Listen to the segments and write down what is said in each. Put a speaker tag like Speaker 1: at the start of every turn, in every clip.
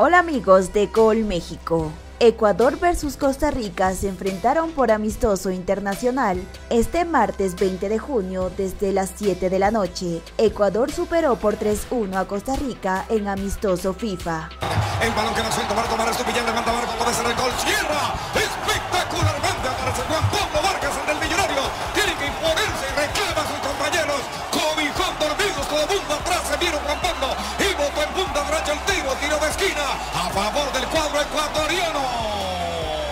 Speaker 1: Hola amigos de Gol México. Ecuador versus Costa Rica se enfrentaron por amistoso internacional este martes 20 de junio desde las 7 de la noche. Ecuador superó por 3-1 a Costa Rica en amistoso FIFA.
Speaker 2: El balón que la suelta Marco Mares Villar levanta Marco, puede ser el gol, cierra favor del cuadro ecuatoriano.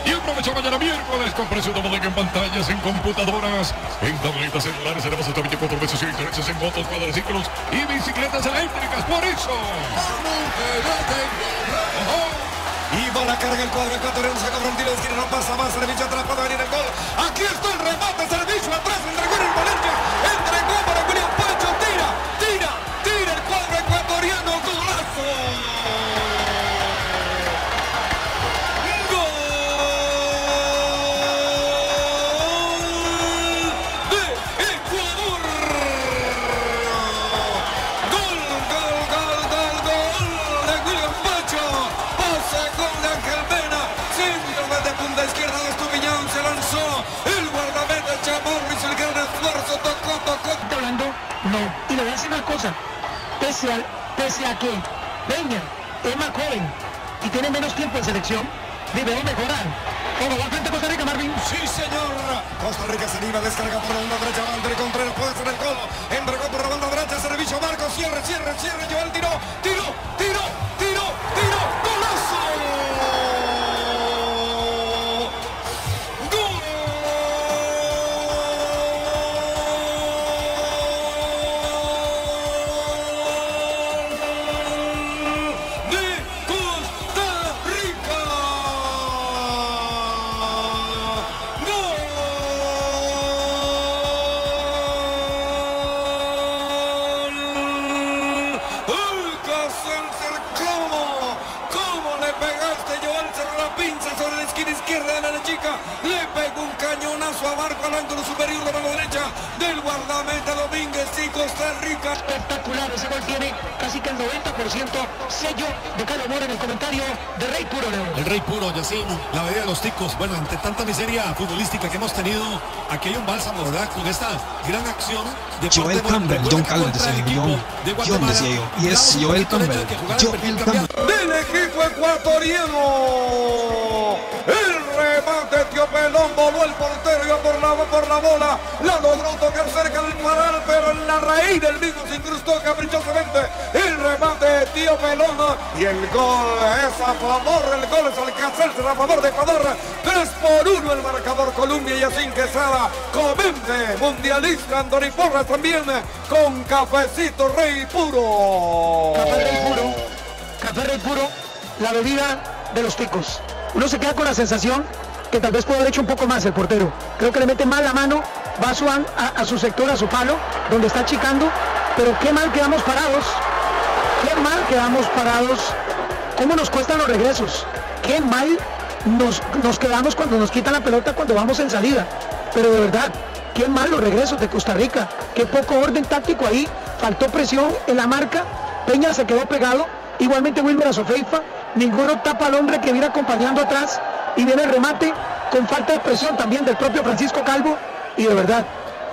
Speaker 3: Y aprovecha mañana miércoles con precio de bodega en pantallas, en computadoras, en tabletas celulares, tenemos hasta 24 meses y intereses en motos, cuadriciclos y bicicletas eléctricas. Por eso.
Speaker 2: Y va la carga el cuadro ecuatoriano, saca de esquina, no pasa más, servicio atrás, puede venir el gol. Aquí está el remate, servicio atrás, el Valencia,
Speaker 4: Pese a, que Peña es más joven y tiene menos tiempo en selección, debemos mejorar. ¿Cómo va frente Costa Rica, Marvin?
Speaker 2: Sí, señor. Costa Rica se anima, descarga por la banda derecha. Valtteri Contreras puede hacer el gol. Entregó por la banda derecha. Servicio Marcos. Cierre, cierre, cierre. Joel tiró, tiro, izquierda de la chica. Le pegó un cañonazo a Marco al ángulo superior de la mano derecha del guardameta Domínguez y Costa Rica.
Speaker 4: Espectacular, ese gol tiene casi que el 90% sello de Carlos Mora en el comentario de Rey Puro León.
Speaker 5: El rey puro, Yacine, la medida de los ticos. Bueno, ante tanta miseria futbolística que hemos tenido, aquí hay un bálsamo, ¿verdad? Con esta gran acción de
Speaker 6: Joel Campbell, John
Speaker 5: el
Speaker 6: decía yo.
Speaker 5: equipo de
Speaker 6: John
Speaker 5: Guatemala,
Speaker 6: decía yo. Y es Joel Campbell. Joel Campbell.
Speaker 2: del equipo ecuatoriano. El remate Tío Pelón voló el portero iba por la, por la bola. La logró tocar cerca del paral, pero en la raíz del mismo se incrustó caprichosamente. El remate de Tío Pelón y el gol es a favor. El gol es Alcacelser a favor de Ecuador. 3 por 1 el marcador Colombia y así Quesada. Comente mundialista Andoni Porras también con cafecito rey puro.
Speaker 4: Café Rey Puro, Café Rey Puro, la bebida de los ticos. Uno se queda con la sensación tal vez puede haber hecho un poco más el portero. Creo que le mete mal la mano, va a a, a su sector, a su palo, donde está achicando, pero qué mal quedamos parados, qué mal quedamos parados, cómo nos cuestan los regresos, qué mal nos, nos quedamos cuando nos quitan la pelota cuando vamos en salida. Pero de verdad, qué mal los regresos de Costa Rica, qué poco orden táctico ahí, faltó presión en la marca, Peña se quedó pegado, igualmente Wilmer Azofeifa, ninguno tapa al hombre que viene acompañando atrás y viene el remate con falta de presión también del propio Francisco Calvo. Y de verdad,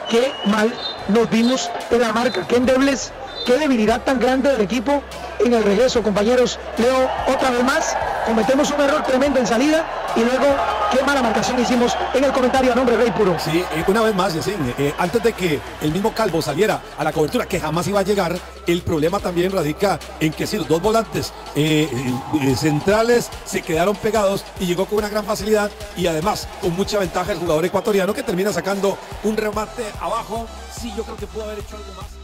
Speaker 4: qué mal nos vimos en la marca, qué endebles, qué debilidad tan grande del equipo en el regreso, compañeros. Leo otra vez más, cometemos un error tremendo en salida y luego qué mala marcación hicimos en el comentario a nombre de Rey Puro.
Speaker 5: Sí, eh, una vez más, Yacine, eh, antes de que el mismo Calvo saliera a la cobertura, que jamás iba a llegar, el problema también radica en que si los dos volantes eh, eh, eh, centrales se quedaron pegados y llegó con una gran facilidad y además con mucha ventaja el jugador ecuatoriano que termina sacando un remate abajo. Sí, yo creo que pudo haber hecho algo más.